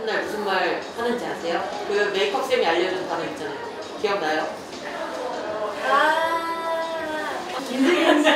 같은 날 무슨 말 하는지 아세요? 그 메이크업 쌤이 알려준 단어 있잖아요. 기억나요? 아 김승현 씨